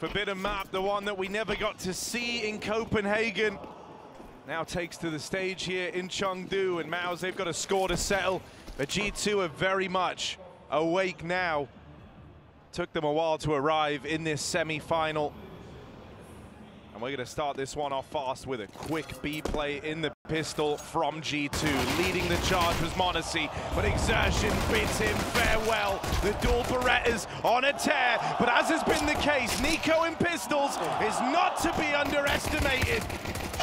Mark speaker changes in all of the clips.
Speaker 1: Forbidden map, the one that we never got to see in Copenhagen. Now takes to the stage here in Chengdu, and MOUZ, they've got a score to settle. But G2 are very much awake now. Took them a while to arrive in this semi-final. And we're going to start this one off fast with a quick B play in the pistol from G2. Leading the charge was m0NESY, but xertioN bids him farewell. The dual Berettas on a tear, but as has been the case, NiKo in pistols is not to be underestimated.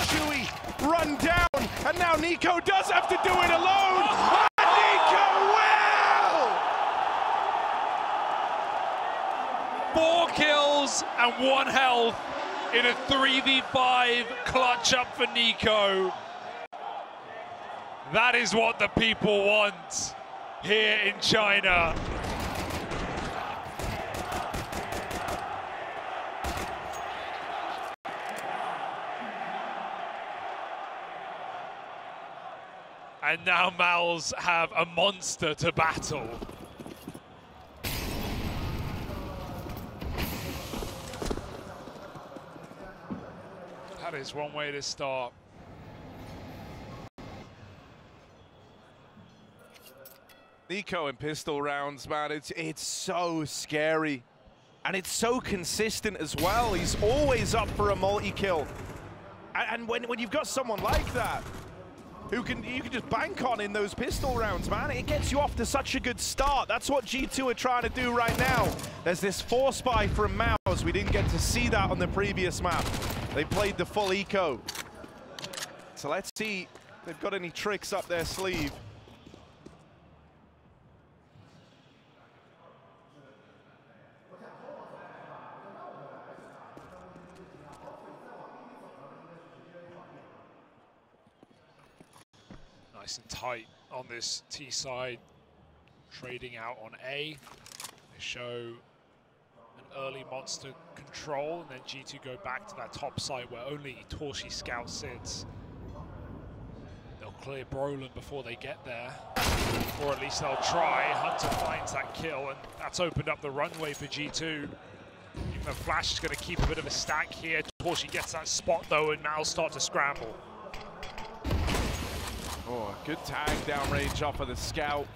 Speaker 1: siuhy run down, and now NiKo does have to do it alone. And NiKo will!
Speaker 2: Four kills and one health in a 3v5 clutch up for NiKo. That is what the people want here in China. And now Mals have a monster to battle. Is one way to start.
Speaker 1: NiKo in pistol rounds, man, it's it's so scary. And it's so consistent as well. He's always up for a multi-kill. And, and when, when you've got someone like that, who can you can just bank on in those pistol rounds, man. It gets you off to such a good start. That's what G2 are trying to do right now. There's this force buy from MOUZ. We didn't get to see that on the previous map. They played the full eco. So let's see if they've got any tricks up their sleeve.
Speaker 2: Nice and tight on this T side, trading out on A. They show early monster control, and then G2 go back to that top site where only torzsi Scout sits. They'll clear Brollan before they get there, or at least they'll try. Hunter finds that kill, and that's opened up the runway for G2. Even though Flash is going to keep a bit of a stack here, torzsi gets that spot though, and now start to scramble.
Speaker 1: Oh, good tag downrange off of the scout.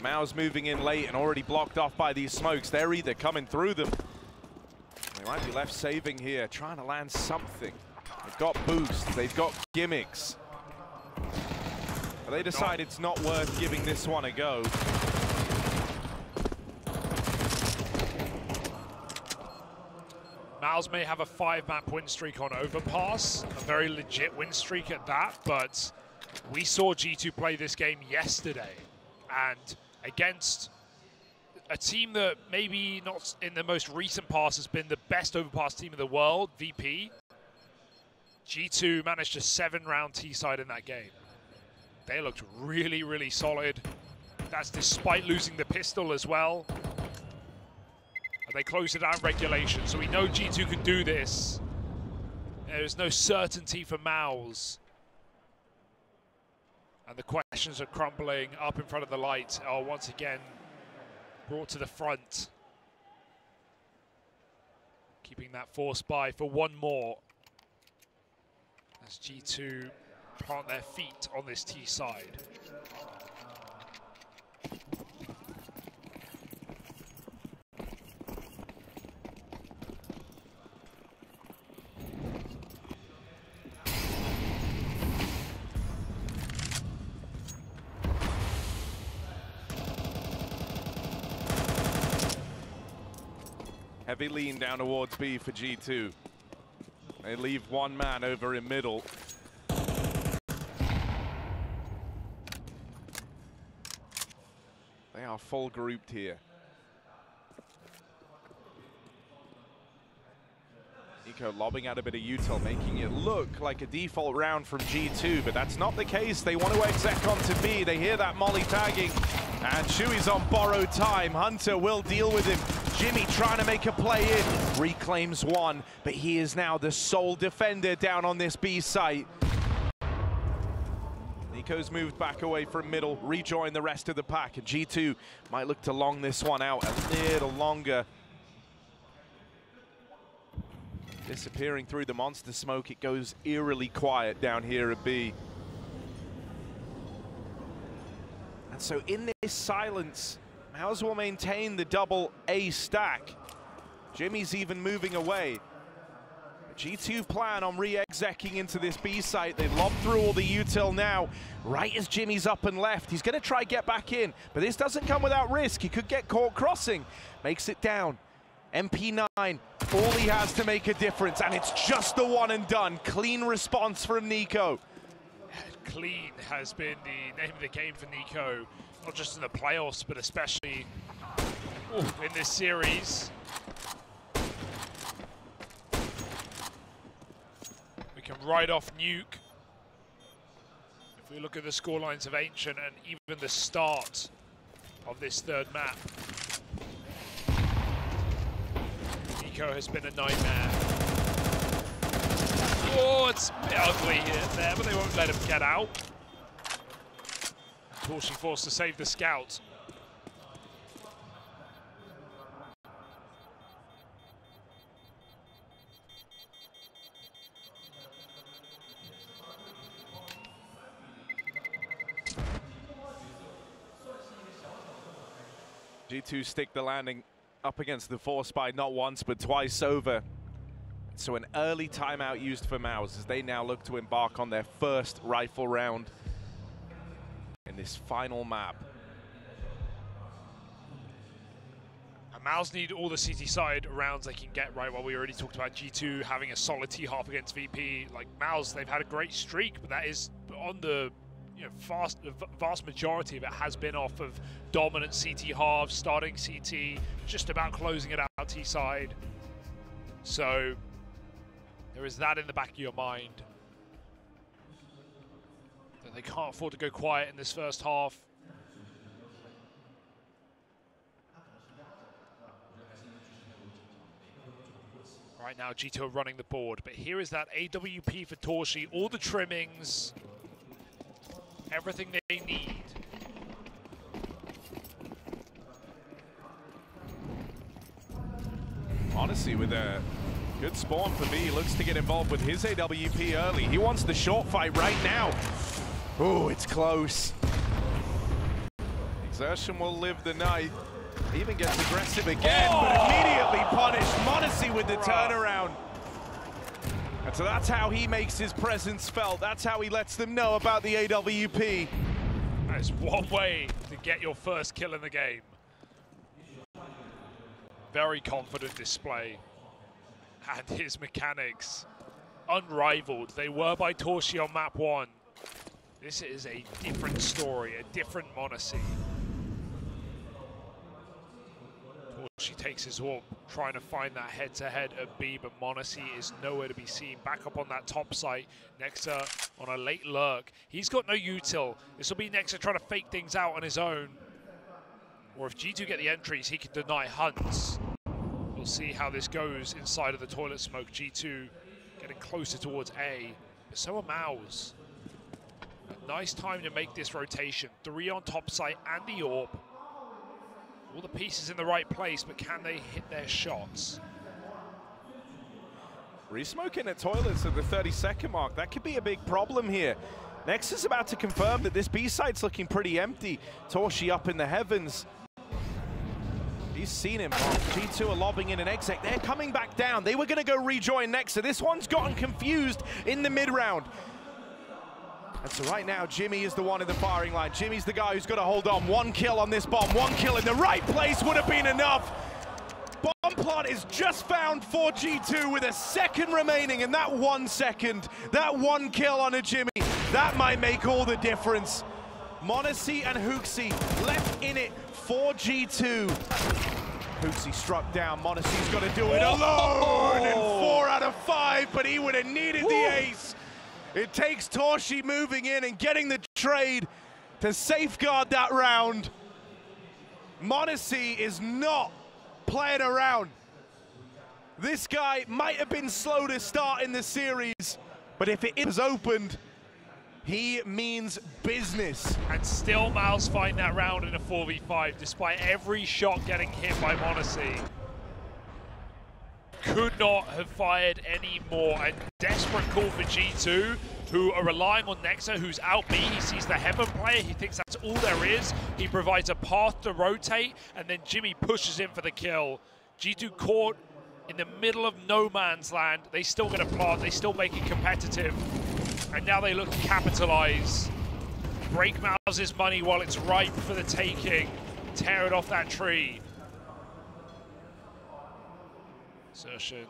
Speaker 1: MOUZ moving in late and already blocked off by these smokes. They're either coming through them. They might be left saving here, trying to land something. They've got boost, they've got gimmicks. But they decide it's not worth giving this one a go.
Speaker 2: MOUZ may have a five-map win streak on Overpass, a very legit win streak at that, but we saw G2 play this game yesterday, and against a team that maybe not in the most recent past has been the best overpass team in the world, VP, G2 managed a seven-round T-side in that game. They looked really, really solid. That's despite losing the pistol as well. And they closed it down regulation, so we know G2 can do this. There's no certainty for MOUZ. And the questions are crumbling up in front of the light are once again brought to the front. Keeping that force buy for one more. As G2 plant their feet on this T side.
Speaker 1: Lean down towards B for G2. They leave one man over in middle. They are full grouped here. NiKo lobbing out a bit of util, making it look like a default round from G2, but that's not the case. They want to exec onto B. They hear that molly tagging, and siuhy's on borrowed time. Hunter will deal with him. Jimmy trying to make a play in, reclaims one, but he is now the sole defender down on this B site. Nico's moved back away from middle, rejoin the rest of the pack, and G2 might look to long this one out a little longer. Disappearing through the monster smoke, it goes eerily quiet down here at B. And so in this silence, MOUZ will maintain the double A stack. Jimmy's even moving away. G2 plan on re-execing into this B site. They've lobbed through all the util now. Right as Jimmy's up and left, he's going to try get back in. But this doesn't come without risk. He could get caught crossing. Makes it down. MP9, all he has to make a difference. And it's just the one and done. Clean response from NiKo.
Speaker 2: Clean has been the name of the game for NiKo. Not just in the playoffs, but especially in this series. We can ride off Nuke. If we look at the scorelines of Ancient and even the start of this third map, NiKo has been a nightmare. Oh, it's a bit ugly here there, but they won't let him get out. Torshi forced to save the scout.
Speaker 1: G2 stick the landing up against the force buy not once but twice over. So an early timeout used for MOUZ as they now look to embark on their first rifle round in this final map.
Speaker 2: And MOUZ need all the CT side rounds they can get right. While we already talked about G2 having a solid T half against VP, like MOUZ, they've had a great streak, but that is on the you know, vast, vast majority of it has been off of dominant CT halves, starting CT, just about closing it out T side. So there is that in the back of your mind. They can't afford to go quiet in this first half. Right now, G2 are running the board, but here is that AWP for torzsi, all the trimmings, everything they need.
Speaker 1: Honestly, with a good spawn for B, looks to get involved with his AWP early. He wants the short fight right now. Oh, it's close. xertioN will live the night. He even gets aggressive again, oh! but immediately punished. m0NESY with the turnaround. And so that's how he makes his presence felt. That's how he lets them know about the AWP.
Speaker 2: That is one way to get your first kill in the game. Very confident display. And his mechanics, unrivaled. They were by torzsi on map one. This is a different story, a different m0NESY. She takes his warp, trying to find that head-to-head -head B, but m0NESY is nowhere to be seen. Back up on that top site, Nexa on a late lurk. He's got no util. This will be Nexa trying to fake things out on his own. Or if G2 get the entries, he can deny hunts. We'll see how this goes inside of the toilet smoke. G2 getting closer towards A, but so are MOUZ. Nice time to make this rotation. Three on top site and the orb. All the pieces in the right place, but can they hit their shots?
Speaker 1: Resmoking at toilets at the 30 second mark. That could be a big problem here. Next is about to confirm that this B site's looking pretty empty. torzsi up in the heavens. He's seen him. G2 are lobbing in an exec. They're coming back down. They were going to go rejoin Nexa. This one's gotten confused in the mid round. And so right now, Jimmy is the one in the firing line. Jimmy's the guy who's got to hold on. One kill on this bomb. One kill in the right place would have been enough. Bomb plot is just found for G2 with a second remaining. And that one second, that one kill on a Jimmy, that might make all the difference. m0NESY and HooXi left in it for G2. HooXi struck down. m0NESY's got to do it oh! alone. Oh. And four out of five, but he would have needed the ace. It takes torzsi moving in and getting the trade to safeguard that round. m0NESY is not playing around. This guy might have been slow to start in the series, but if it is opened, he means business.
Speaker 2: And still Miles find that round in a 4v5, despite every shot getting hit by m0NESY. Could not have fired any more. A desperate call for G2, who are relying on Nexa, who's out B. He sees the Heaven player. He thinks that's all there is. He provides a path to rotate, and then Jimmy pushes in for the kill. G2 caught in the middle of no man's land. They still get a plant. They still make it competitive. And now they look to capitalize. Break MOUZ's money while it's ripe for the taking. Tear it off that tree. xertioN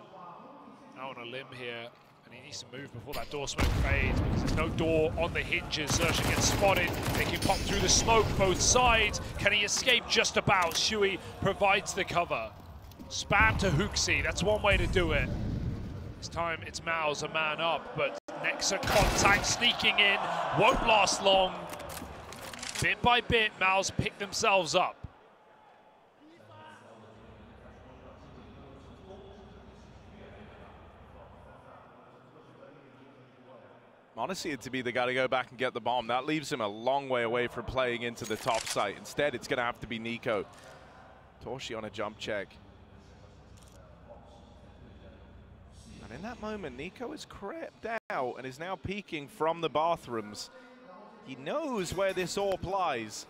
Speaker 2: out on a limb here, and he needs to move before that door smoke fades because there's no door on the hinges. xertioN gets spotted. They can pop through the smoke both sides. Can he escape just about? siuhy provides the cover. Spam to HooXi. That's one way to do it. This time it's MOUZ, a man up, but Nexa contact sneaking in. Won't last long. Bit by bit, MOUZ pick themselves up.
Speaker 1: It to be the guy to go back and get the bomb, that leaves him a long way away from playing into the top site. Instead, it's going to have to be NiKo. torzsi on a jump check. And in that moment, NiKo has crept out and is now peeking from the bathrooms. He knows where this AWP lies.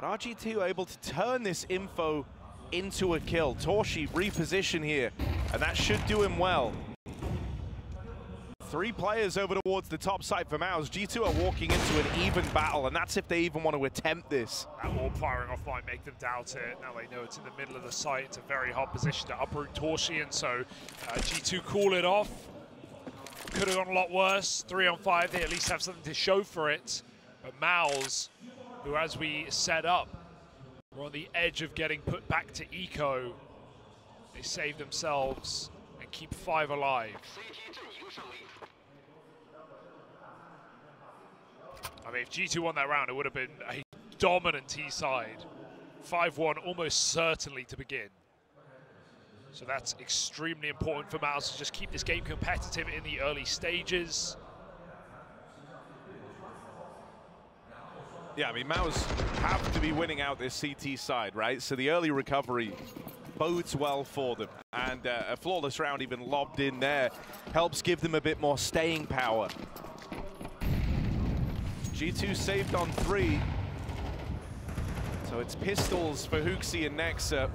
Speaker 1: But RG2 able to turn this info into a kill. torzsi reposition here, and that should do him well. Three players over towards the top side for MOUZ. G2 are walking into an even battle, and that's if they even want to attempt this.
Speaker 2: That wall firing off might make them doubt it. Now they know it's in the middle of the site. It's a very hard position to uproot torzsi, and so uh, G2 call it off. Could have gone a lot worse. Three on five, they at least have something to show for it. But MOUZ, who as we set up, were on the edge of getting put back to eco. They save themselves and keep five alive. I mean, if G2 won that round, it would have been a dominant T side. 5-1 almost certainly to begin. So that's extremely important for MOUZ to just keep this game competitive in the early stages.
Speaker 1: Yeah, I mean, MOUZ have to be winning out this CT side, right? So the early recovery bodes well for them. And uh, a flawless round even lobbed in there helps give them a bit more staying power. G2 saved on three. So it's pistols for HooXi and Nexa.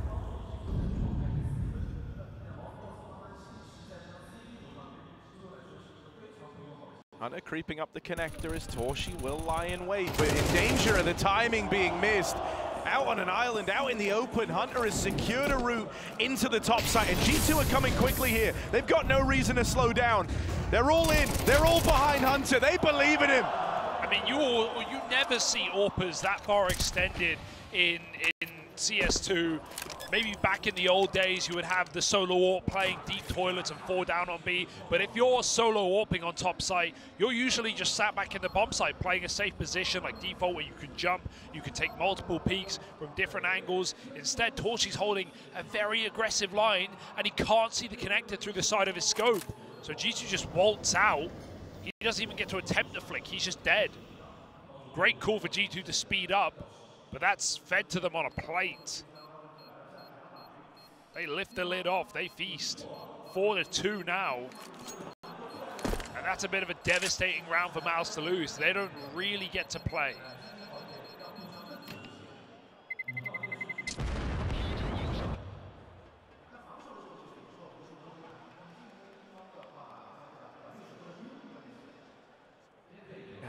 Speaker 1: Hunter creeping up the connector as torzsi will lie in wait, but in danger of the timing being missed. Out on an island, out in the open, Hunter has secured a route into the top site, and G2 are coming quickly here. They've got no reason to slow down. They're all in, they're all behind Hunter, they believe in him.
Speaker 2: Mean, you all, you never see AWPers that far extended in in CS2. Maybe back in the old days, you would have the solo AWP playing deep toilets and four down on B. But if you're solo AWPing on top site, you're usually just sat back in the bomb site playing a safe position like default where you can jump, you can take multiple peeks from different angles. Instead, torzsi's holding a very aggressive line and he can't see the connector through the side of his scope. So G2 just waltz out he doesn't even get to attempt the flick. He's just dead. Great call for G2 to speed up, but that's fed to them on a plate. They lift the lid off. They feast. Four to two now. And that's a bit of a devastating round for MOUZ to lose. They don't really get to play.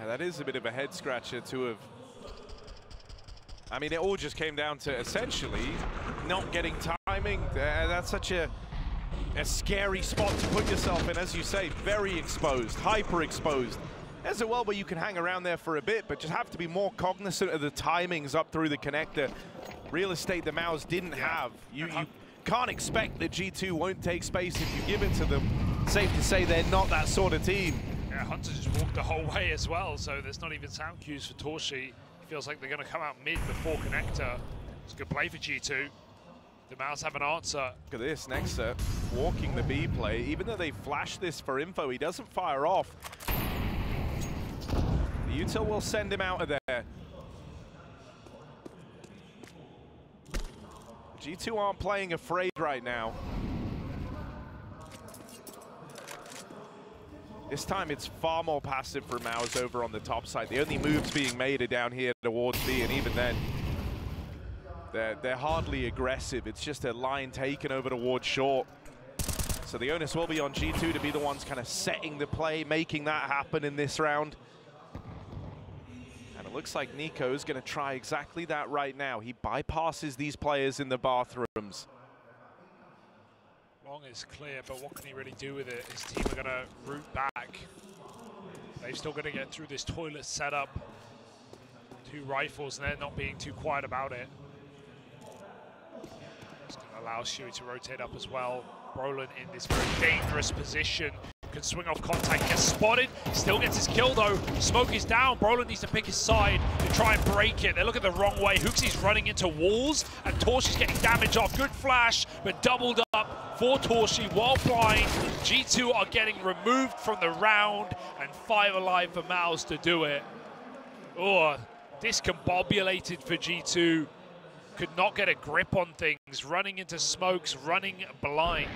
Speaker 1: That is a bit of a head scratcher to have. I mean, it all just came down to essentially not getting timing. Uh, that's such a a scary spot to put yourself in, as you say, very exposed, hyper exposed. There's a world where you can hang around there for a bit, but just have to be more cognizant of the timings up through the connector. Real estate the MOUZ didn't have. You, you can't expect that G2 won't take space if you give it to them. Safe to say they're not that sort of team.
Speaker 2: Yeah, Hunter just walked the whole way as well, so there's not even sound cues for torzsi. Feels like they're going to come out mid before connector. It's a good play for G2. The MOUZ have an answer.
Speaker 1: Look at this, Nexa walking the B play. Even though they flash this for info, he doesn't fire off. The util will send him out of there. G2 aren't playing afraid right now. This time it's far more passive for MOUZ over on the top side. The only moves being made are down here towards B, and even then, they're, they're hardly aggressive. It's just a line taken over towards short. So the onus will be on G2 to be the ones kind of setting the play, making that happen in this round. And it looks like NiKo is going to try exactly that right now. He bypasses these players in the bathrooms.
Speaker 2: Long is clear, but what can he really do with it? His team are going to root back. They've still got to get through this toilet setup. Two rifles, and they're not being too quiet about it. It's going to allow siuhy to rotate up as well. Brollan in this very dangerous position. Can swing off contact, gets spotted, still gets his kill though. Smoke is down, Brollan needs to pick his side to try and break it. They're looking the wrong way. HooXi's running into walls, and Torch is getting damage off. Good flash, but doubled up for torzsi while flying. G2 are getting removed from the round, and five alive for MOUZ to do it. Oh, discombobulated for G2 could not get a grip on things, running into smokes, running blind.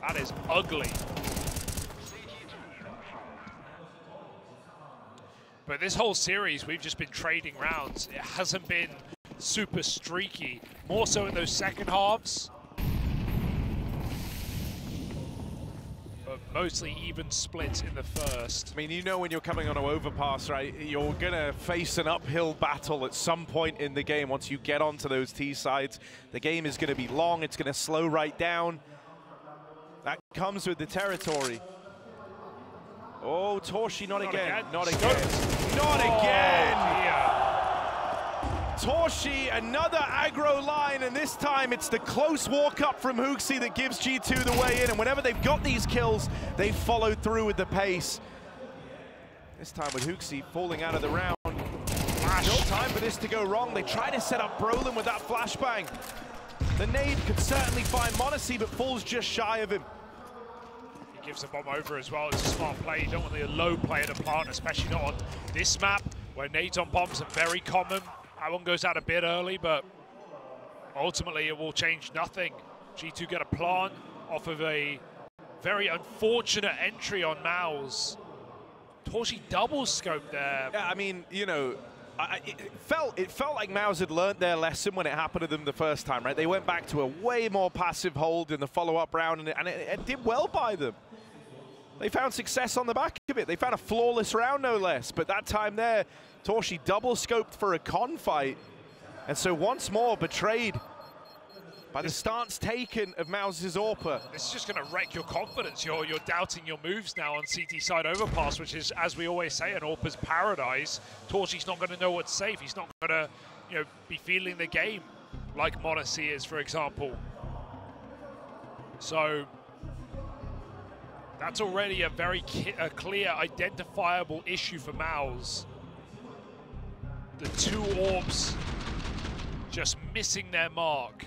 Speaker 2: That is ugly. But this whole series, we've just been trading rounds. It hasn't been super streaky. More so in those second halves. But mostly even split in the first.
Speaker 1: I mean, you know when you're coming on an overpass, right? You're going to face an uphill battle at some point in the game. Once you get onto those T sides, the game is going to be long. It's going to slow right down. That comes with the territory. Oh, torzsi, not,
Speaker 2: Not
Speaker 1: again.
Speaker 2: again.
Speaker 1: Not again. Not
Speaker 2: Oh,
Speaker 1: again.
Speaker 2: dear.
Speaker 1: torzsi, another aggro line, and this time it's the close walk up from HooXi that gives G2 the way in. And whenever they've got these kills, they follow through with the pace. This time with HooXi falling out of the round. Still time for this to go wrong. They try to set up Brollan with that flashbang. The nade could certainly find m0NESY, but falls just shy of him.
Speaker 2: Gives the bomb over as well. It's a smart play. You don't want the low player to plant, especially not on this map where nades on bombs are very common. That one goes out a bit early, but ultimately it will change nothing. G2 get a plant off of a very unfortunate entry on MOUZ. torzsi double scope there.
Speaker 1: Yeah, I mean, you know, I, it felt it felt like MOUZ had learned their lesson when it happened to them the first time, right? They went back to a way more passive hold in the follow-up round, and, it, and it, it did well by them. They found success on the back of it. They found a flawless round, no less. But that time there, torzsi double scoped for a con fight, and so once more betrayed by the stance taken of AWPer.
Speaker 2: This is just going to wreck your confidence. You're, you're doubting your moves now on CT side overpass, which is, as we always say, an AWPer's paradise. torzsi's not going to know what's safe. He's not going to, you know, be feeling the game like m0NESY is, for example. So that's already a very a clear, identifiable issue for MOUZ. The two orbs just missing their mark.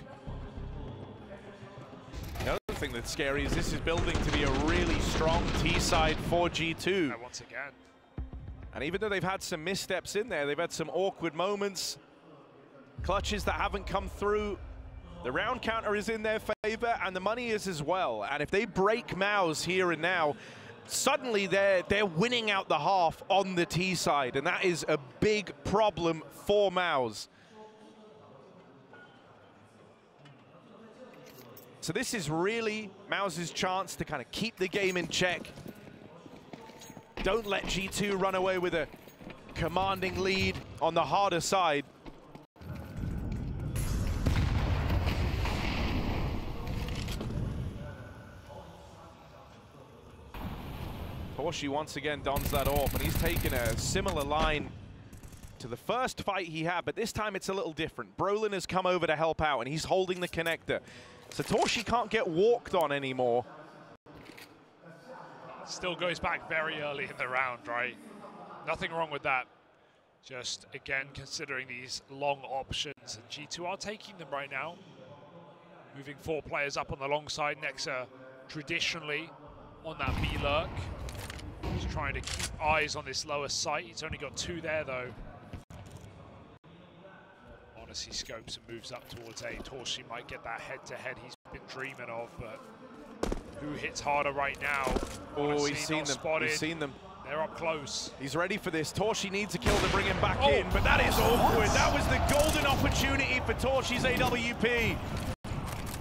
Speaker 1: Thing that's scary is this is building to be a really strong T side for G2.
Speaker 2: And once again,
Speaker 1: And even though they've had some missteps in there, they've had some awkward moments, clutches that haven't come through. The round counter is in their favor, and the money is as well. And if they break MOUZ here and now, suddenly they're they're winning out the half on the T side, and that is a big problem for MOUZ. So this is really MOUZ's chance to kind of keep the game in check. Don't let G2 run away with a commanding lead on the harder side. torzsi once again dons that off, and he's taken a similar line to the first fight he had, but this time it's a little different. Brollan has come over to help out, and he's holding the connector. So torzsi can't get walked on anymore.
Speaker 2: still goes back very early in the round, right? Nothing wrong with that. Just, again, considering these long options. And G2 are taking them right now. Moving four players up on the long side. Nexa traditionally on that B-lurk. He's trying to keep eyes on this lower site. He's only got two there, though. m0NESY scopes and moves up towards A. torzsi might get that head-to-head -head he's been dreaming of, but who hits harder right now?
Speaker 1: Oh, he's seen them.
Speaker 2: Spotted.
Speaker 1: He's seen them.
Speaker 2: They're up close.
Speaker 1: He's ready for this. torzsi needs a kill to bring him back
Speaker 2: oh.
Speaker 1: in, but that is awkward. That was the golden opportunity for torzsi's AWP.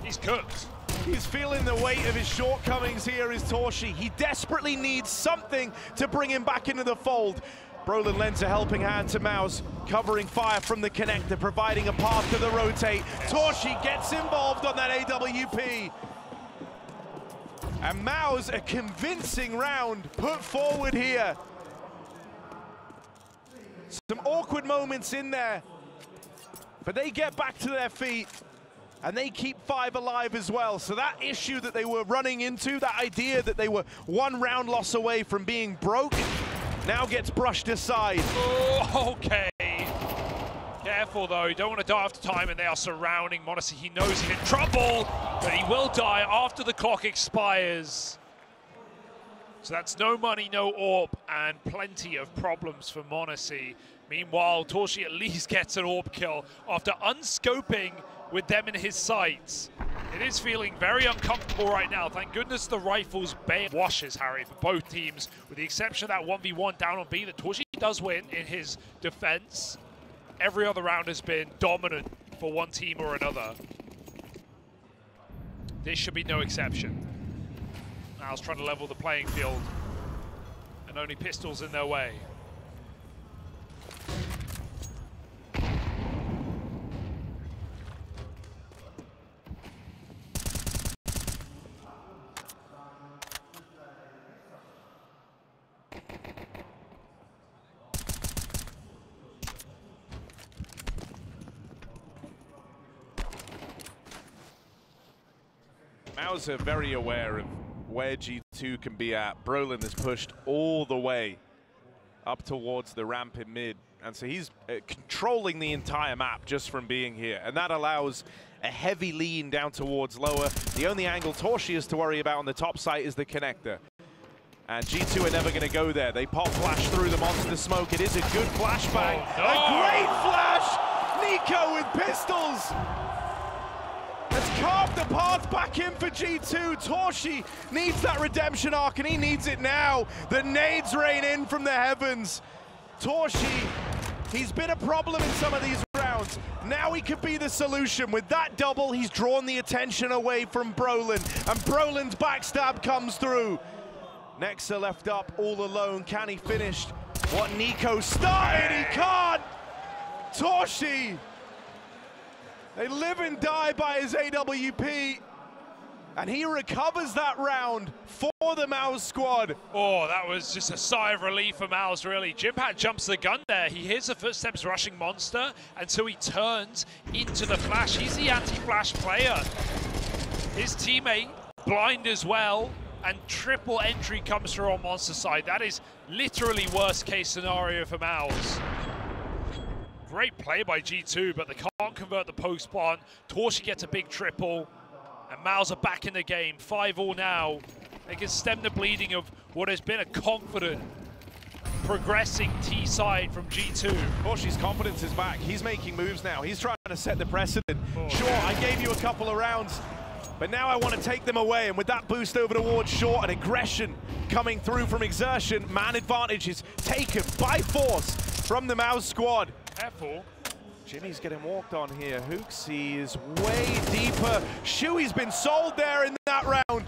Speaker 2: He's cooked.
Speaker 1: He's feeling the weight of his shortcomings here is torzsi. He desperately needs something to bring him back into the fold. Brollan lends a helping hand to MOUZ, covering fire from the connector, providing a path to the rotate. torzsi gets involved on that AWP. And MOUZ, a convincing round put forward here. Some awkward moments in there, but they get back to their feet and they keep five alive as well. So that issue that they were running into, that idea that they were one round loss away from being broke, now gets brushed aside.
Speaker 2: Oh, okay. Careful though, you don't want to die after time and they are surrounding m0NESY. He knows he's in trouble, but he will die after the clock expires. So that's no money, no orb, and plenty of problems for m0NESY. Meanwhile, torzsi at least gets an orb kill after unscoping with them in his sights. It is feeling very uncomfortable right now. Thank goodness the rifles bay washes, Harry, for both teams, with the exception of that 1v1 down on B that torzsi does win in his defense. Every other round has been dominant for one team or another. This should be no exception. Now's trying to level the playing field, and only pistols in their way.
Speaker 1: Are very aware of where G2 can be at. Brollan is pushed all the way up towards the ramp in mid. And so he's uh, controlling the entire map just from being here. And that allows a heavy lean down towards lower. The only angle torzsi is to worry about on the top site is the connector. And G2 are never going to go there. They pop flash through the monster smoke. It is a good flashbang.
Speaker 2: Oh, no.
Speaker 1: A great flash! NiKo with pistols! Carved the path back in for G2. torzsi needs that redemption arc, and he needs it now. The nades rain in from the heavens. torzsi, he's been a problem in some of these rounds. Now he could be the solution. With that double, he's drawn the attention away from Brollan, and Brollan's backstab comes through. Nexa left up all alone. Can he finish what NiKo started? He can't! torzsi they live and die by his AWP. And he recovers that round for the MOUZ squad.
Speaker 2: Oh, that was just a sigh of relief for MOUZ, really. Jimpphat jumps the gun there. He hears the footsteps rushing Monster, and so he turns into the flash. He's the anti-flash player. His teammate, blind as well, and triple entry comes through on Monster side. That is literally worst case scenario for MOUZ. Great play by G2, but they can't convert the post plant. torzsi gets a big triple, and MOUZ are back in the game. 5 all now. They can stem the bleeding of what has been a confident, progressing T side from G2.
Speaker 1: torzsi's confidence is back. He's making moves now. He's trying to set the precedent. Oh, sure, I gave you a couple of rounds, but now I want to take them away. And with that boost over towards short and aggression coming through from xertioN, man advantage is taken by force from the MOUZ squad.
Speaker 2: Careful.
Speaker 1: Jimmy's getting walked on here. HooXi is way deeper. siuhy's been sold there in that round.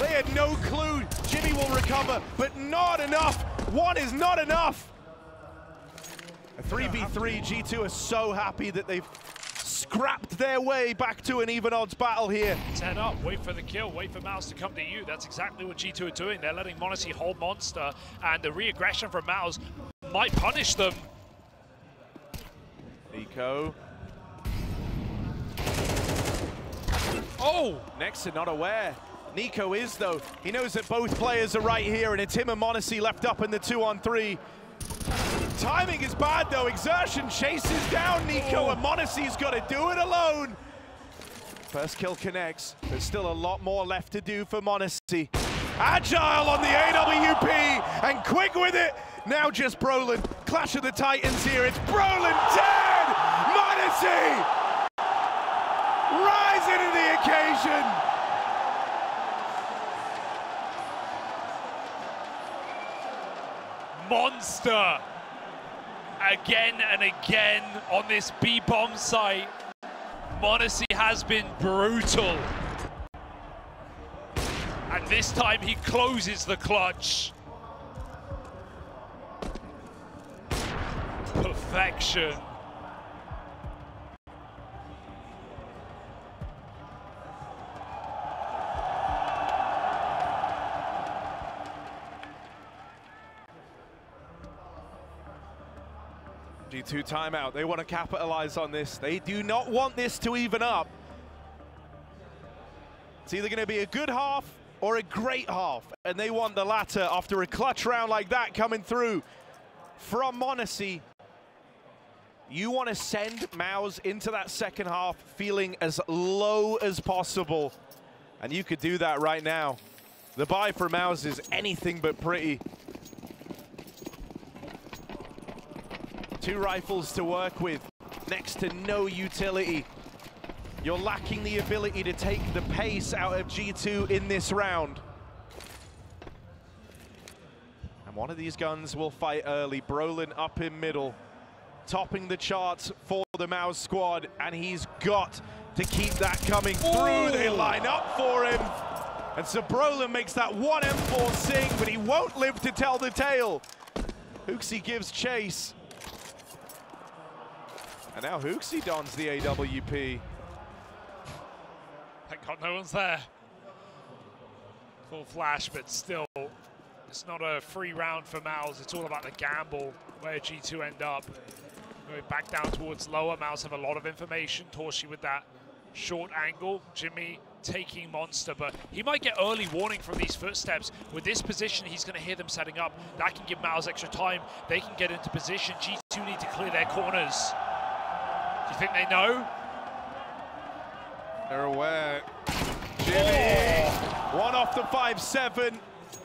Speaker 1: They had no clue Jimmy will recover, but not enough. One is not enough. A 3v3, G2 are so happy that they've scrapped their way back to an even odds battle here.
Speaker 2: 10 up, wait for the kill, wait for MOUZ to come to you. That's exactly what G2 are doing. They're letting m0NESY hold Monster, and the re-aggression from MOUZ might punish them.
Speaker 1: NiKo.
Speaker 2: Oh!
Speaker 1: Nexa not aware. NiKo is, though. He knows that both players are right here, and it's him and m0NESY left up in the two-on-three. Timing is bad, though. xertioN chases down NiKo, oh. and m0NESY's got to do it alone. First kill connects. There's still a lot more left to do for m0NESY. Agile on the AWP, and quick with it. Now just Brollan. Clash of the Titans here. It's Brollan dead! m0NESY! Rising to the occasion!
Speaker 2: Monster! Again and again on this B-bomb site. m0NESY has been brutal. And this time he closes the clutch. Perfection.
Speaker 1: G2 timeout. They want to capitalize on this. They do not want this to even up. It's either going to be a good half or a great half, and they want the latter after a clutch round like that coming through from m0NESY. You want to send MOUZ into that second half feeling as low as possible, and you could do that right now. The buy for MOUZ is anything but pretty. Two rifles to work with, next to no utility. You're lacking the ability to take the pace out of G2 in this round. And one of these guns will fight early. Brollan up in middle, topping the charts for the MOUZ squad, and he's got to keep that coming through. They line up for him. And so Brollan makes that one M4 sing, but he won't live to tell the tale. HooXi gives chase. And now HooXi dons the AWP.
Speaker 2: Thank God no one's there. Full flash, but still, it's not a free round for MOUZ. It's all about the gamble, where G2 end up. Going back down towards lower, MOUZ have a lot of information. torzsi with that short angle. Jimmy taking Monster, but he might get early warning from these footsteps. With this position, he's going to hear them setting up. That can give MOUZ extra time. They can get into position. G2 need to clear their corners. Do you think they know?
Speaker 1: They're aware. Jimmy, oh. one off the 5-7.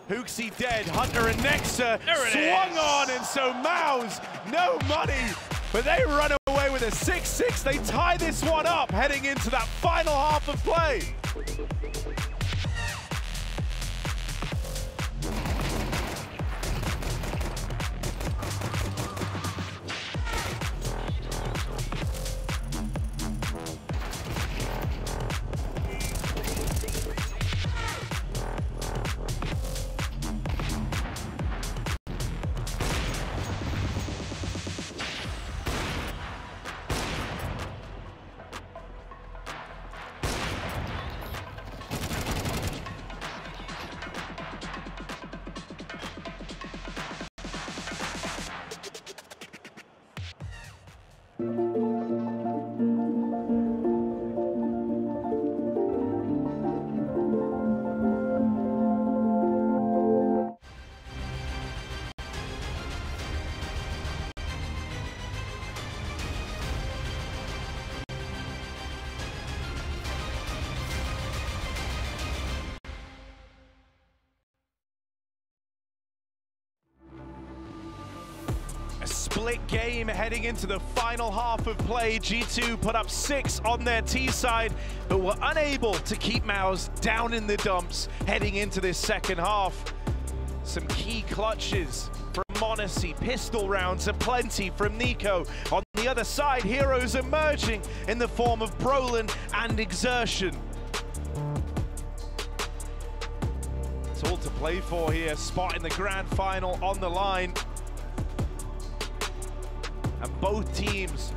Speaker 1: HooXi dead, Hunter and Nexa swung
Speaker 2: is.
Speaker 1: on, and so MOUZ, no money, but they run away with a 6-6. They tie this one up heading into that final half of play. Split game heading into the final half of play. G2 put up six on their T side, but were unable to keep MOUZ down in the dumps heading into this second half. Some key clutches from m0NESY, pistol rounds aplenty from NiKo. On the other side, heroes emerging in the form of Brollan and xertioN. It's all to play for here, spot in the grand final on the line and both teams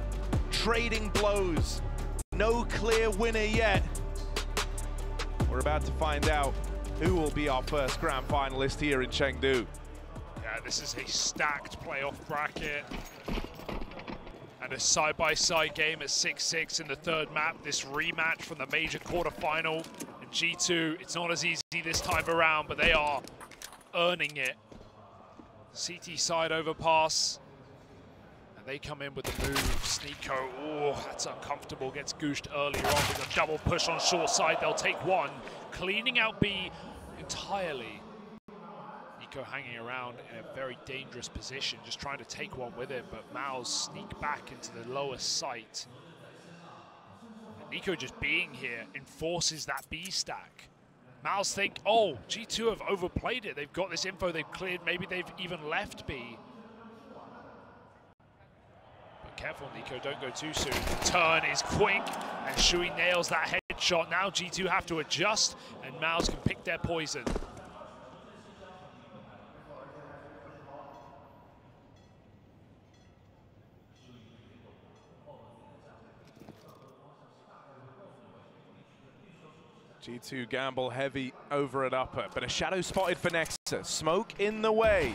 Speaker 1: trading blows. No clear winner yet. We're about to find out who will be our first grand finalist here in Chengdu.
Speaker 2: Yeah, this is a stacked playoff bracket. And a side-by-side -side game at 6-6 in the third map. This rematch from the major quarterfinal. And G2, it's not as easy this time around, but they are earning it. CT side overpass. They come in with the move. Sneako, oh, that's uncomfortable. Gets gooshed earlier on with a double push on short side. They'll take one. Cleaning out B entirely. NiKo hanging around in a very dangerous position, just trying to take one with him, but MOUZ sneak back into the lower site. NiKo just being here enforces that B stack. MOUZ think, oh, G2 have overplayed it. They've got this info, they've cleared, maybe they've even left B. Careful, NiKo, don't go too soon. The turn is quick, and siuhy nails that headshot. Now G2 have to adjust, and MOUZ can pick their poison.
Speaker 1: G2 gamble heavy over at upper, but a shadow spotted for Nexa. Smoke in the way.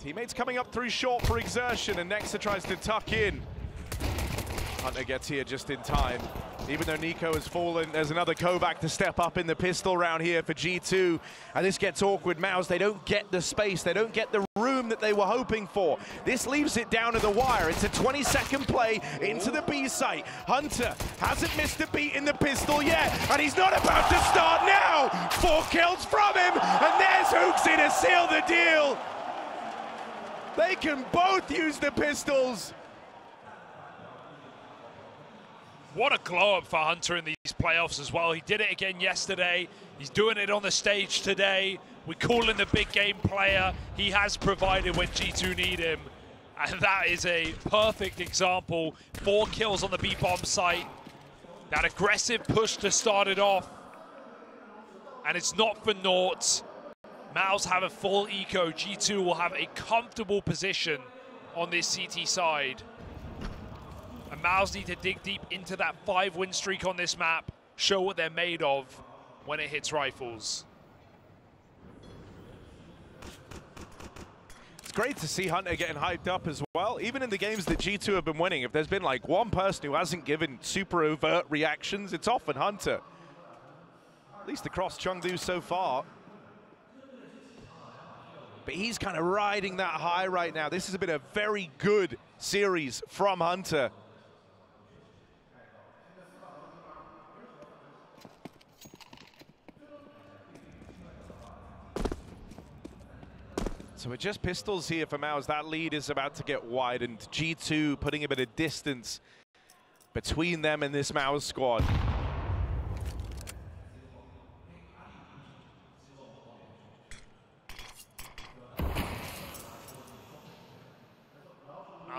Speaker 1: Teammates coming up through short for xertioN, and Nexa tries to tuck in. Hunter gets here just in time. Even though NiKo has fallen, there's another Kovac to step up in the pistol round here for G2. And this gets awkward. MOUZ, they don't get the space. They don't get the room that they were hoping for. This leaves it down to the wire. It's a 20-second play into the B site. Hunter hasn't missed a beat in the pistol yet, and he's not about to start now. Four kills from him, and there's HooXi to seal the deal. They can both use the pistols.
Speaker 2: What a glow up for Hunter in these playoffs as well. He did it again yesterday. He's doing it on the stage today. We call him the big game player. He has provided when G2 need him. And that is a perfect example. Four kills on the B-bomb site. That aggressive push to start it off. And it's not for naught. MOUZ have a full eco. G2 will have a comfortable position on this CT side. And MOUZ need to dig deep into that five win streak on this map, show what they're made of when it hits rifles.
Speaker 1: It's great to see Hunter getting hyped up as well. Even in the games that G2 have been winning, if there's been like one person who hasn't given super overt reactions, it's often Hunter. At least across Chengdu so far. But he's kind of riding that high right now. This has been a very good series from Hunter. So we're just pistols here for MOUZ. That lead is about to get widened. G2 putting a bit of distance between them and this MOUZ squad.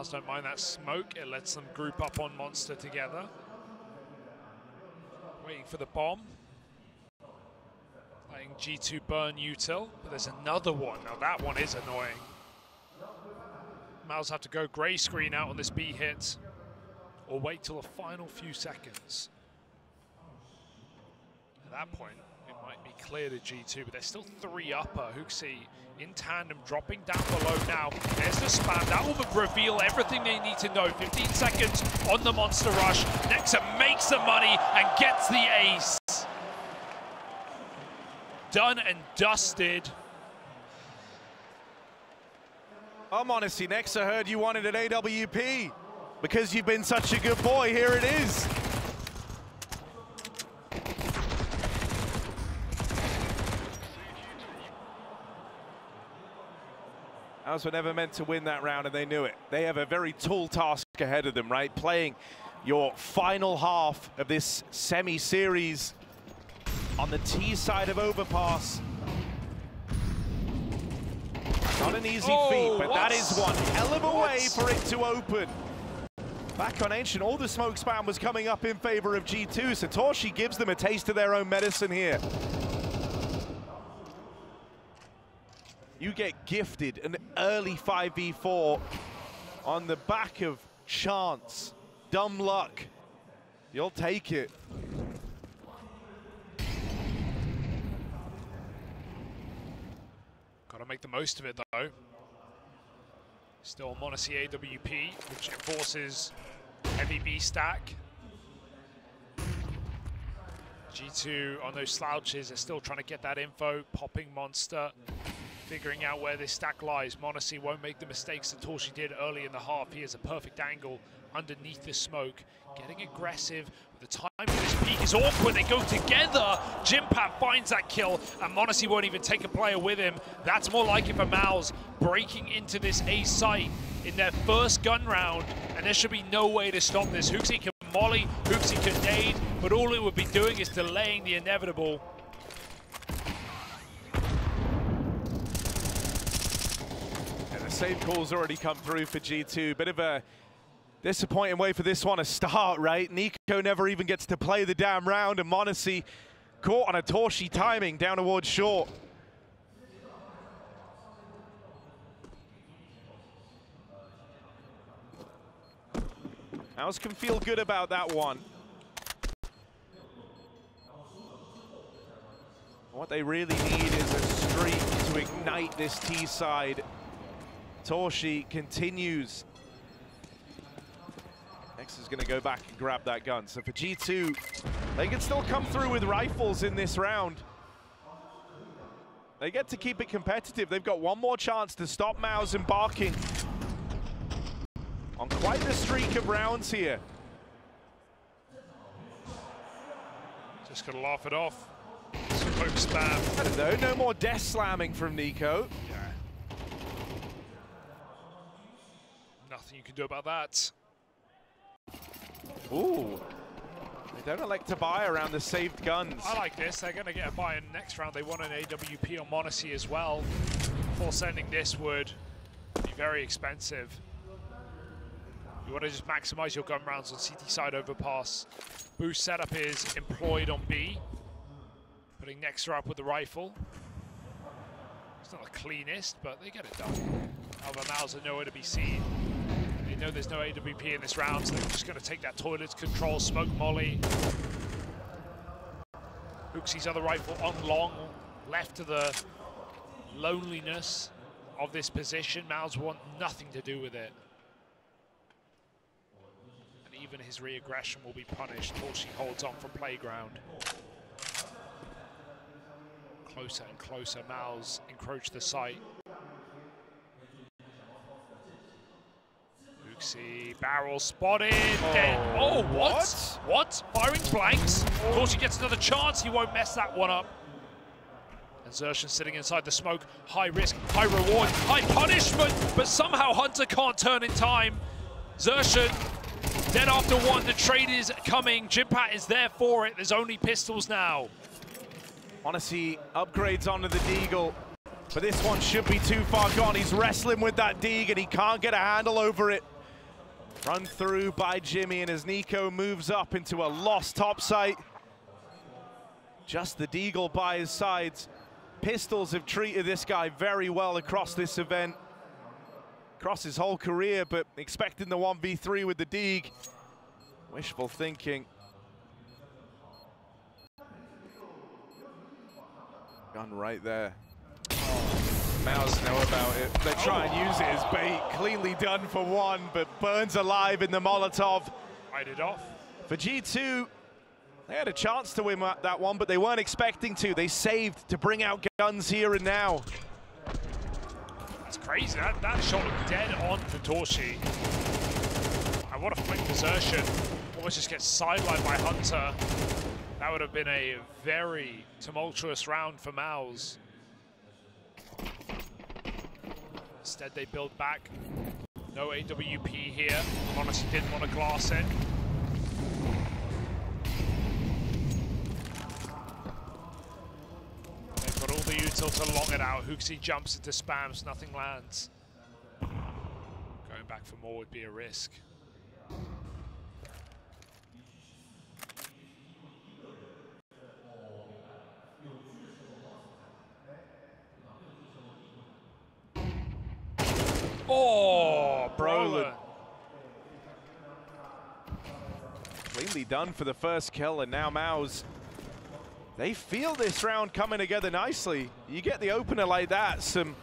Speaker 2: Don't mind that smoke. It lets them group up on Monster together. Waiting for the bomb. Letting G2 burn util, but there's another one. Now that one is annoying. MOUZ have to go grey screen out on this B hit, or wait till the final few seconds. At that point, clear to G2, but there's still three upper. HooXi in tandem, dropping down below now. There's the spam. That will reveal everything they need to know. 15 seconds on the Monster Rush. Nexa makes the money and gets the ace done and dusted.
Speaker 1: Oh, honestly, Nexa heard you wanted an AWP. Because you've been such a good boy, here it is. Ours were never meant to win that round, and they knew it. They have a very tall task ahead of them, right? Playing your final half of this semi-series on the T side of overpass. Not an easy oh, feat, but what? that is one hell of a what? way for it to open. Back on Ancient, all the smoke spam was coming up in favor of G2. Satoshi gives them a taste of their own medicine here. You get gifted an early 5v4 on the back of chance, dumb luck. You'll take it.
Speaker 2: Got to make the most of it, though. Still m0NESY AWP, which enforces heavy B stack. G2 on those slouches, they're still trying to get that info. Popping Monster, figuring out where this stack lies. m0NESY won't make the mistakes that torzsi did early in the half. He has a perfect angle underneath the smoke, getting aggressive. The time for this peak is awkward. They go together. Jimpphat finds that kill, and m0NESY won't even take a player with him. That's more like it for MOUZ breaking into this A site. in their first gun round, and there should be no way to stop this. HooXi can molly, HooXi can nade, but all it would be doing is delaying the inevitable.
Speaker 1: And the save call's already come through for G2. Bit of a disappointing way for this one to start, right? NiKo never even gets to play the damn round, and m0NESY caught on a torzsi timing down towards short. House can feel good about that one. What they really need is a streak to ignite this T side. Torshi continues. X is going to go back and grab that gun. So for G2, they can still come through with rifles in this round. They get to keep it competitive. They've got one more chance to stop MOUZ embarking on quite the streak of rounds here.
Speaker 2: Just gonna laugh it off. Smoke spam.
Speaker 1: I don't know, no more death slamming from NiKo.
Speaker 2: Yeah. Nothing you can do about that.
Speaker 1: Ooh. They don't elect to buy around the saved guns.
Speaker 2: I like this. They're going to get a buy in next round. They want an AWP on m0NESY as well. Before sending this would be very expensive. You want to just maximize your gun rounds on CT side overpass. Boost setup is employed on B. Putting Nexa up with the rifle. It's not the cleanest, but they get it done. MOUZ are nowhere to be seen. Know there's no AWP in this round, so they're just going to take that toilet control, smoke molly. HooXi's other rifle on long, left to the loneliness of this position. MOUZ want nothing to do with it. And even his re-aggression will be punished. torzsi holds on from playground. Closer and closer, MOUZ encroach the site. HooXi, barrel spotted.
Speaker 1: Oh,
Speaker 2: dead. oh what?
Speaker 1: what?
Speaker 2: What? Firing blanks. Of course, he gets another chance. He won't mess that one up. And xertioN sitting inside the smoke. High risk, high reward, high punishment. But somehow Hunter can't turn in time. xertioN dead after one. The trade is coming. Jimpphat is there for it. There's only pistols now.
Speaker 1: m0NESY upgrades onto the Deagle. But this one should be too far gone. He's wrestling with that Deag and he can't get a handle over it. Run through by Jimmy and as NiKo moves up into a lost top site. Just the Deagle by his sides. Pistols have treated this guy very well across this event. Across his whole career, but expecting the 1v3 with the Deag. Wishful thinking. Gun right there. MOUZ know about it. They try and use it as bait. Cleanly done for one, but burns alive in the Molotov.
Speaker 2: Fight it off.
Speaker 1: For G2, they had a chance to win that one, but they weren't expecting to. They saved to bring out guns here and now.
Speaker 2: That's crazy. That, that shot dead on to torzsi. And what a flick desertion. Almost just gets sidelined by Hunter. That would have been a very tumultuous round for MOUZ. Instead, they build back. No AWP here. Honestly, didn't want to glass it. They've got all the util to long it out. HooXi jumps into spams, nothing lands. Going back for more would be a risk. Oh, Brollan.
Speaker 1: Cleanly done for the first kill, and now MOUZ. They feel this round coming together nicely. You get the opener like that, some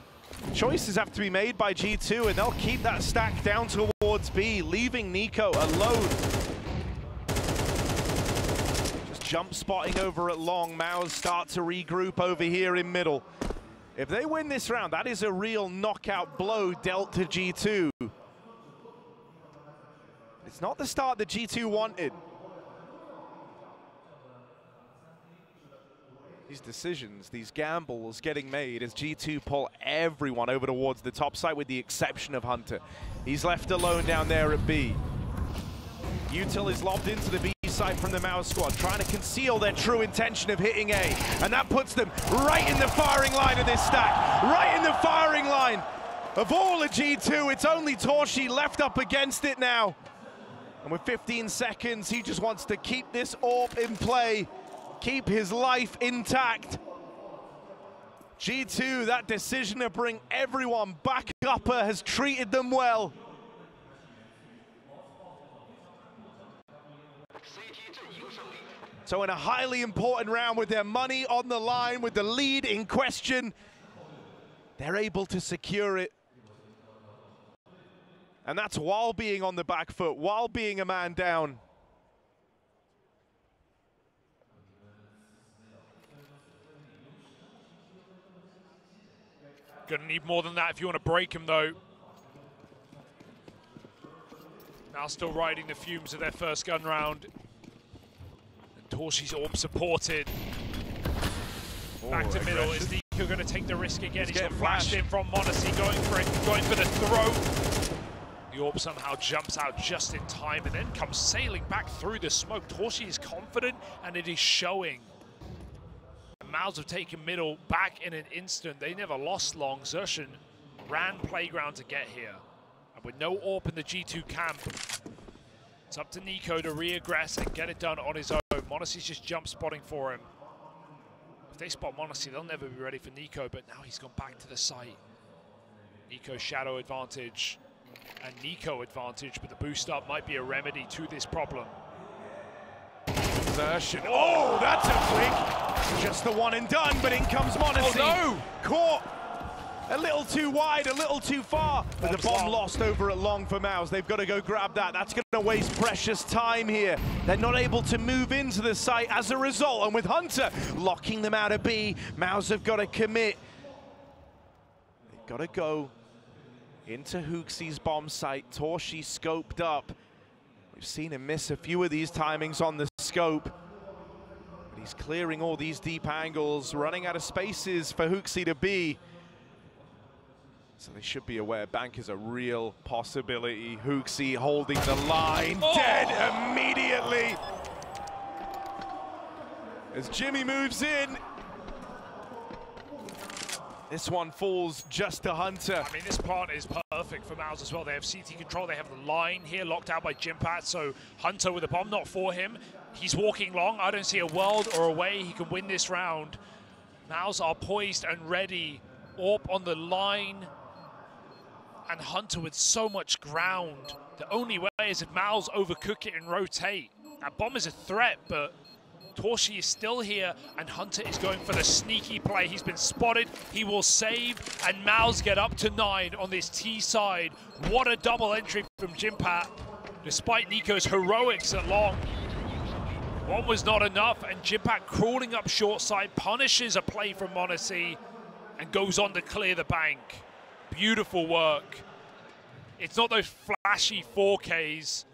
Speaker 1: choices have to be made by G2, and they'll keep that stack down towards B, leaving NiKo alone. Just jump spotting over at long. MOUZ start to regroup over here in middle. If they win this round, that is a real knockout blow dealt to G2. It's not the start that G2 wanted. these decisions, these gambles getting made as G2 pull everyone over towards the top side with the exception of Hunter. He's left alone down there at B. Util is lobbed into the B side from the MOUZ squad, trying to conceal their true intention of hitting A. And that puts them right in the firing line of this stack, right in the firing line of all of G2. It's only torzsi left up against it now. And with 15 seconds, he just wants to keep this AWP in play, keep his life intact. G2, that decision to bring everyone back upper has treated them well. So in a highly important round with their money on the line, with the lead in question, they're able to secure it. And that's while being on the back foot, while being a man down.
Speaker 2: Gonna need more than that if you want to break him, though. Now still riding the fumes of their first gun round. Torshi's AWP supported.
Speaker 1: Oh,
Speaker 2: Back to middle. Is NiKo going to take the risk again?
Speaker 1: He's
Speaker 2: He's got
Speaker 1: getting
Speaker 2: flashed in from m0NESY, going for it, going for the throw. The AWP somehow jumps out just in time and then comes sailing back through the smoke. Torshi is confident and it is showing. MOUZ have taken middle back in an instant. They never lost long. xertioN ran playground to get here. And with no AWP in the G2 camp, it's up to NiKo to re-aggress and get it done on his own. Monacy's just jump spotting for him. If they spot m0NESY, they'll never be ready for NiKo, but now he's gone back to the site. NiKo shadow advantage and NiKo advantage, but the boost up might be a remedy to this problem.
Speaker 1: xertioN. Oh, that's a flick. Just the one and done, but in comes Monacy.
Speaker 2: Oh, no.
Speaker 1: Caught. A little too wide, a little too far. But the bomb lost over at long for MOUZ. They've got to go grab that. That's going to waste precious time here. They're not able to move into the site as a result. And with Hunter locking them out of B, MOUZ have got to commit. They've got to go into HooXi's bomb site. torzsi scoped up. We've seen him miss a few of these timings on the scope. But he's clearing all these deep angles, running out of spaces for Hooksy to be. So they should be aware Bank is a real possibility. HooXi holding the line,
Speaker 2: Oh!
Speaker 1: dead immediately. As Jimmy moves in, this one falls just to Hunter.
Speaker 2: I mean, this part is perfect for MOUZ as well. They have CT control. They have the line here locked out by Jimpphat. So Hunter with a bomb, not for him. He's walking long. I don't see a world or a way he can win this round. MOUZ are poised and ready. Orp on the line. And Hunter with so much ground. The only way is if MOUZ overcook it and rotate. That bomb is a threat, but torzsi is still here, and Hunter is going for the sneaky play. He's been spotted, he will save, and MOUZ get up to nine on this T side. What a double entry from Jimpphat, despite NiKo's heroics at long. One was not enough, and Jimpphat crawling up short side punishes a play from m0NESY and goes on to clear the bank. Beautiful work. It's not those flashy 4Ks,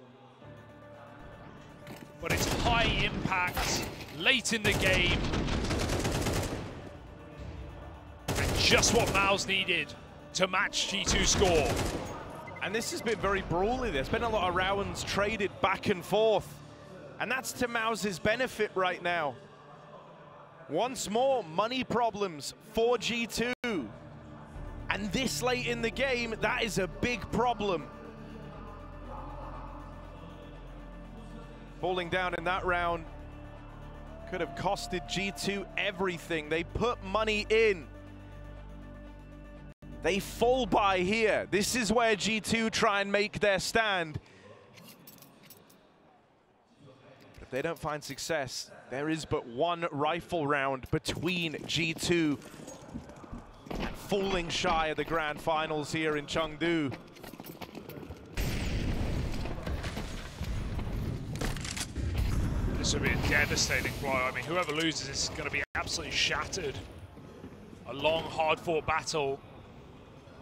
Speaker 2: but it's high impact late in the game. And just what MOUZ needed to match G2 score.
Speaker 1: And this has been very brawly. There's been a lot of rounds traded back and forth. And that's to MOUZ's benefit right now. Once more, money problems for G2. And this late in the game, that is a big problem. Falling down in that round could have costed G2 everything. They put money in. They fall by here. This is where G2 try and make their stand. If they don't find success, there is but one rifle round between G2 falling shy of the grand finals here in Chengdu.
Speaker 2: This would be a devastating blow. I mean, whoever loses is going to be absolutely shattered. A long, hard-fought battle.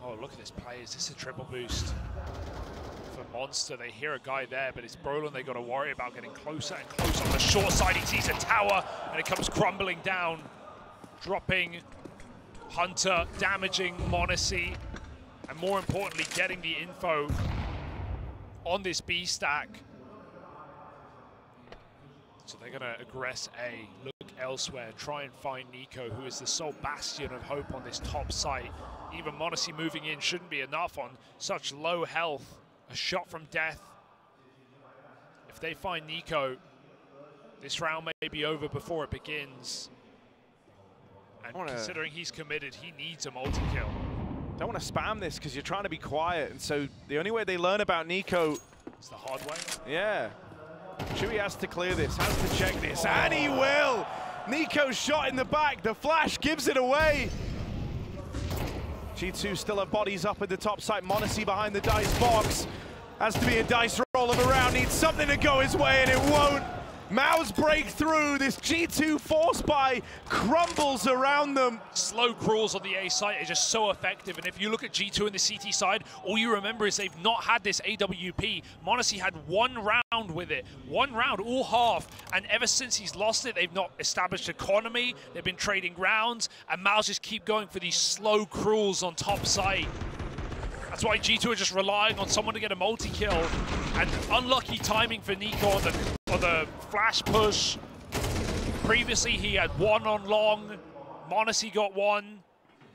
Speaker 2: Oh, look at this play. Is this a triple boost? For Monster, they hear a guy there, but it's Brollan they got to worry about getting closer and closer on the short side. He sees a tower, and it comes crumbling down. dropping Hunter, damaging m0NESY, and more importantly, getting the info on this B stack. So they're going to aggress A, look elsewhere, try and find NiKo, who is the sole bastion of hope on this top site. Even m0NESY moving in shouldn't be enough on such low health. A shot from death. If they find NiKo, this round may be over before it begins. And
Speaker 1: wanna...
Speaker 2: considering he's committed, he needs a multi-kill.
Speaker 1: Don't want to spam this because you're trying to be quiet. And so the only way they learn about NiKo...
Speaker 2: It's the hard way?
Speaker 1: Yeah. siuhy has to clear this, has to check this, and he will! NiKo shot in the back, the flash gives it away. G2 still have bodies up at the top side, m0NESY behind the dice box. Has to be a dice roll of a round, needs something to go his way and it won't. MOUZ break through. This G2 force buy crumbles around them.
Speaker 2: Slow crawls on the A side are just so effective. And if you look at G2 in the CT side, all you remember is they've not had this AWP. m0NESY had one round with it. One round, all half. And ever since he's lost it, they've not established economy. They've been trading rounds. And MOUZ just keep going for these slow crawls on top side. That's why G2 are just relying on someone to get a multi-kill. And unlucky timing for NiKo on the for the flash push. Previously, he had one on long. m0NESY got one.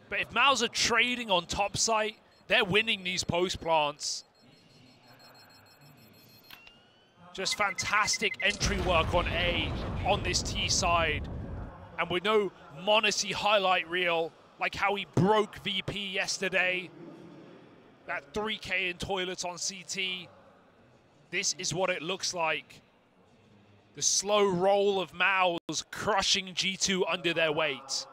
Speaker 2: But if MOUZ are trading on top site, they're winning these post plants. Just fantastic entry work on A on this T side. And we know m0NESY highlight reel, like how he broke VP yesterday. That 3K in toilets on CT. This is what it looks like. The slow roll of MOUZ crushing G2 under their weight.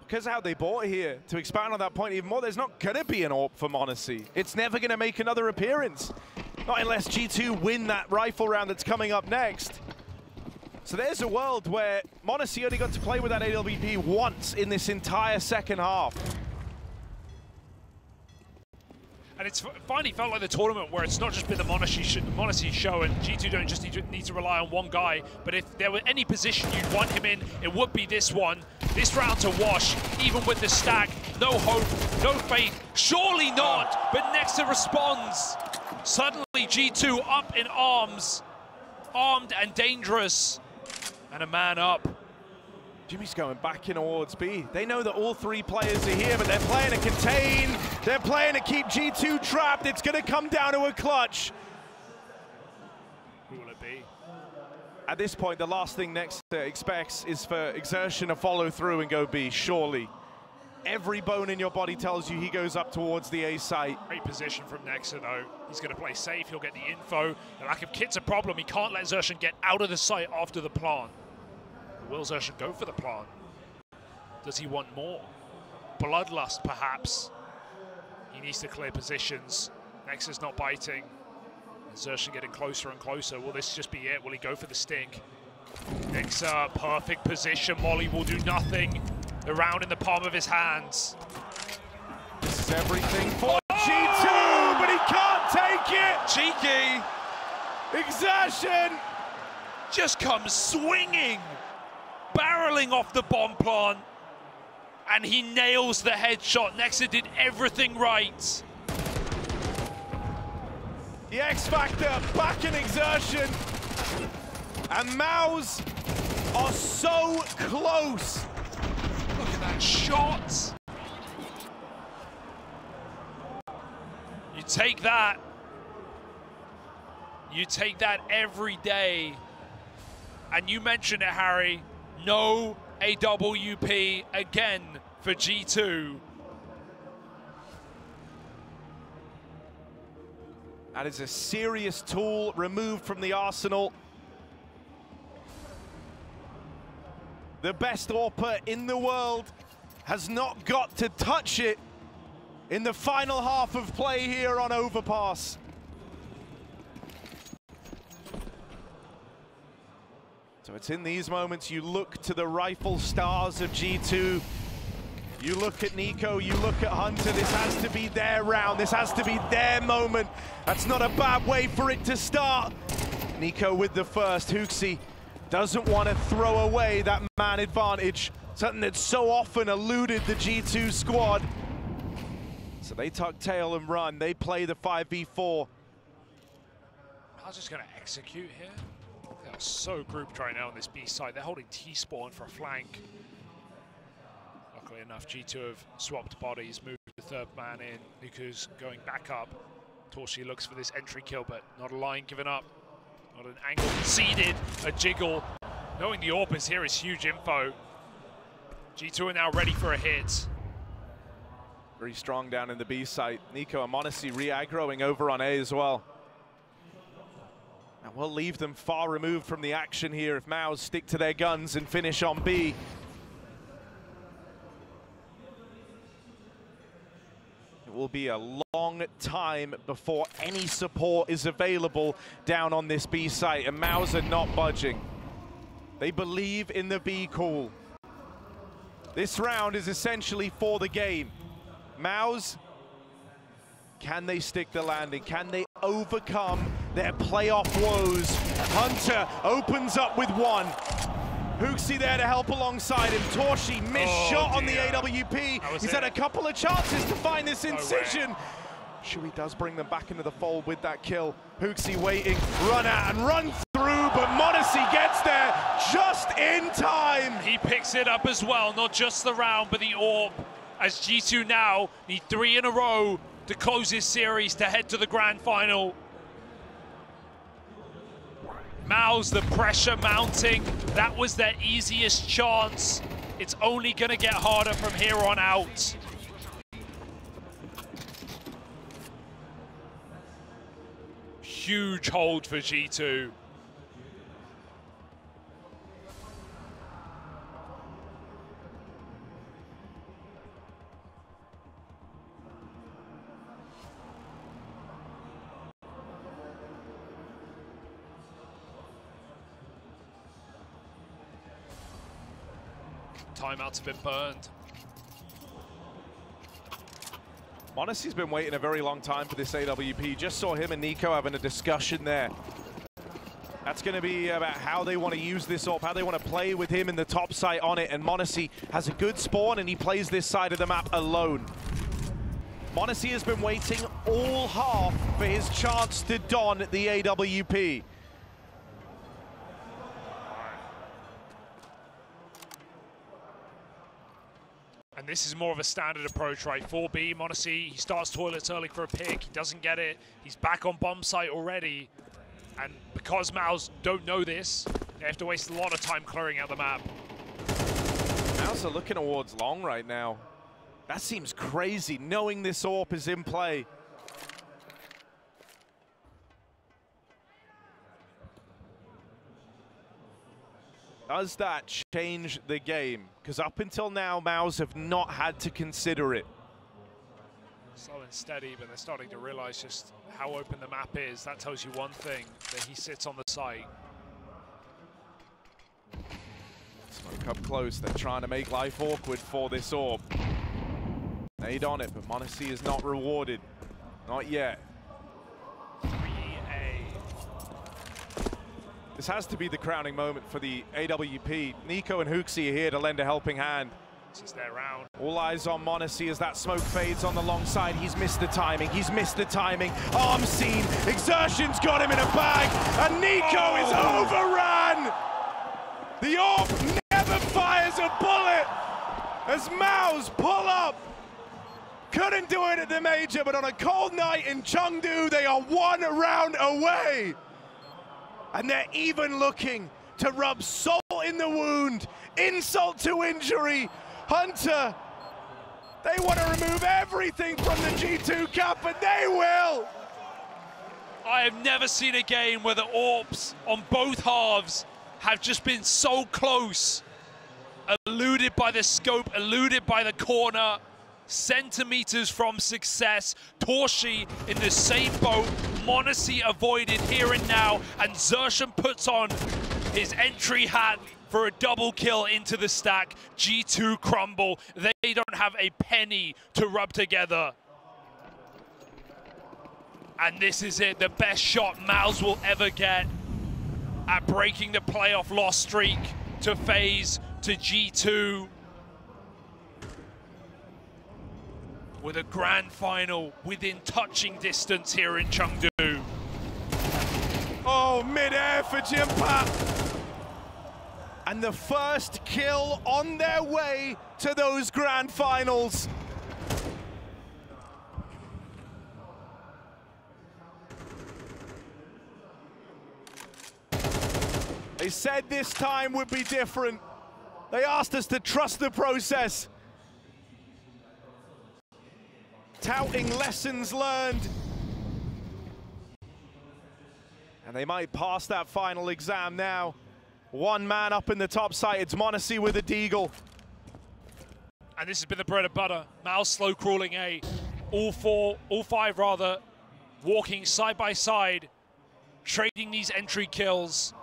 Speaker 1: Because how they bought here, to expand on that point even more, there's not going to be an AWP for m0NESY. It's never going to make another appearance. Not unless G2 win that rifle round that's coming up next. So there's a world where m0NESY only got to play with that AWP once in this entire second half.
Speaker 2: And it's finally felt like the tournament where it's not just been the m0NESY show and G2 don't just need to, need to rely on one guy, but if there were any position you'd want him in, it would be this one. This round to wash, even with the stack, no hope, no faith, surely not, but Nexa responds. Suddenly G2 up in arms, armed and dangerous, and a man up.
Speaker 1: Jimmy's going back in towards B. They know that all three players are here, but they're playing to contain. They're playing to keep G2 trapped. It's going to come down to a clutch.
Speaker 2: Who will it be?
Speaker 1: At this point, the last thing Nexa uh, expects is for xertioN to follow through and go B, surely. Every bone in your body tells you he goes up towards the A site.
Speaker 2: Great position from Nexa, though. He's going to play safe. He'll get the info. The lack of kit's a problem. He can't let xertioN get out of the site after the plant. Will xertioN go for the plant? Does he want more? Bloodlust, perhaps. He needs to clear positions. Nexa's not biting. xertioN getting closer and closer. Will this just be it? Will he go for the stink? Nexa, perfect position. Molly will do nothing. The round in the palm of his hands.
Speaker 1: This is everything for oh! G2, but he can't take it!
Speaker 2: Cheeky!
Speaker 1: xertioN!
Speaker 2: Just comes swinging! Barreling off the bomb plant, and he nails the headshot. Nexa did everything right.
Speaker 1: The X Factor back in xertioN. And MOUZ are so close.
Speaker 2: Look at that shot. You take that. You take that every day. And you mentioned it, Harry no AWP again for G2.
Speaker 1: That is a serious tool removed from the arsenal. The best AWPer in the world has not got to touch it in the final half of play here on Overpass. So it's in these moments you look to the rifle stars of G2. You look at NiKo, you look at Hunter, this has to be their round, this has to be their moment. That's not a bad way for it to start. NiKo with the first, HooXi doesn't want to throw away that man advantage. Something that so often eluded the G2 squad. So they tuck tail and run. They play the 5v4.
Speaker 2: I was just going to execute here. So grouped right now on this B side. They're holding T-spawn for a flank. Luckily enough, G2 have swapped bodies, moved the third man in. Nuku's going back up. torzsi looks for this entry kill, but not a line given up. Not an angle conceded. A jiggle. Knowing the AWP is here is huge info. G2 are now ready for a hit.
Speaker 1: Very strong down in the B site. NiKo and m0NESY re-aggroing over on A as well. We'll leave them far removed from the action here if MOUZ stick to their guns and finish on B. It will be a long time before any support is available down on this B site, and MOUZ are not budging. They believe in the B call. This round is essentially for the game. MOUZ, can they stick the landing? Can they overcome their playoff woes? Hunter opens up with one. HooXi there to help alongside him. torzsi missed oh, shot dear. on the AWP. He's it. had a couple of chances to find this incision. No siuhy does bring them back into the fold with that kill. HooXi waiting, run out and run through, but m0NESY gets there just in time.
Speaker 2: He picks it up as well, not just the round, but the orb. as G2 now need three in a row to close this series to head to the grand final. MOUZ, the pressure mounting. That was their easiest chance. It's only going to get harder from here on out. Huge hold for G2. Timeouts have been burned.
Speaker 1: m0NESY's been waiting a very long time for this AWP. Just saw him and NiKo having a discussion there. That's going to be about how they want to use this up, how they want to play with him in the top site on it. And m0NESY has a good spawn and he plays this side of the map alone. m0NESY has been waiting all half for his chance to don the AWP.
Speaker 2: This is more of a standard approach, right? 4B, m0NESY, he starts toilets early for a pick, he doesn't get it, he's back on bomb site already. And because MOUZ don't know this, they have to waste a lot of time clearing out the map.
Speaker 1: MOUZ are looking towards long right now. That seems crazy, knowing this AWP is in play. Does that change the game? Because up until now, MOUZ have not had to consider it.
Speaker 2: Slow and steady, but they're starting to realize just how open the map is. That tells you one thing, that he sits on the site.
Speaker 1: Smoke up close, they're trying to make life awkward for this AWP. Nade on it, but m0NESY is not rewarded. Not yet. This has to be the crowning moment for the AWP. NiKo and HooXi are here to lend a helping hand.
Speaker 2: This is their round.
Speaker 1: All eyes on m0NESY as that smoke fades on the long side. He's missed the timing. He's missed the timing. Arm seen. xertioN's got him in a bag. And NiKo oh. is overrun. The orb never fires a bullet as MOUZ pull up. Couldn't do it at the major, but on a cold night in Chengdu, they are one round away and they're even looking to rub salt in the wound, insult to injury. Hunter, they want to remove everything from the G2 Cup, and they will.
Speaker 2: I have never seen a game where the Orps on both halves have just been so close. Eluded by the scope, eluded by the corner, centimeters from success. torzsi in the same boat. m0NESY avoided here and now. And xertioN puts on his entry hat for a double kill into the stack. G2 crumble. They don't have a penny to rub together. And this is it, the best shot MOUZ will ever get at breaking the playoff loss streak to phase to G2. With a grand final within touching distance here in Chengdu.
Speaker 1: Oh, mid-air for Jimpphat. And the first kill on their way to those grand finals. They said this time would be different. They asked us to trust the process. Touting lessons learned. And they might pass that final exam now. One man up in the top site. It's m0NESY with a deagle.
Speaker 2: And this has been the bread and butter. Mal slow crawling A. All four, all five rather, walking side by side, trading these entry kills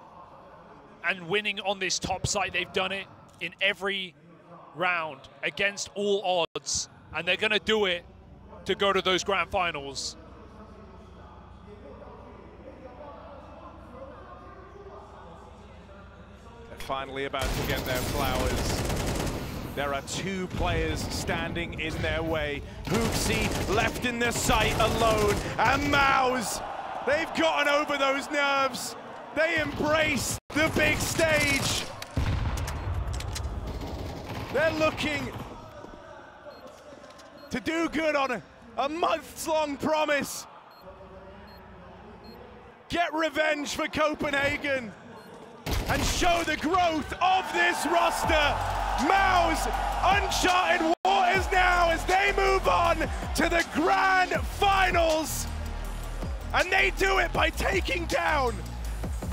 Speaker 2: and winning on this top site. They've done it in every round against all odds. And they're going to do it to go to those grand finals.
Speaker 1: They're finally about to get their flowers. There are two players standing in their way. HooXi left in the sight alone, and MOUZ, they've gotten over those nerves. They embrace the big stage. They're looking to do good on a, months-long promise. Get revenge for Copenhagen and show the growth of this roster. MOUZ uncharted waters now as they move on to the grand finals. And they do it by taking down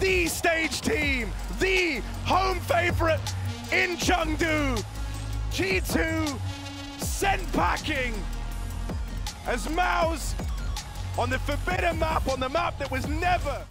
Speaker 1: the stage team, the home favorite in Chengdu. G2 sent packing as MOUZ on the forbidden map, on the map that was never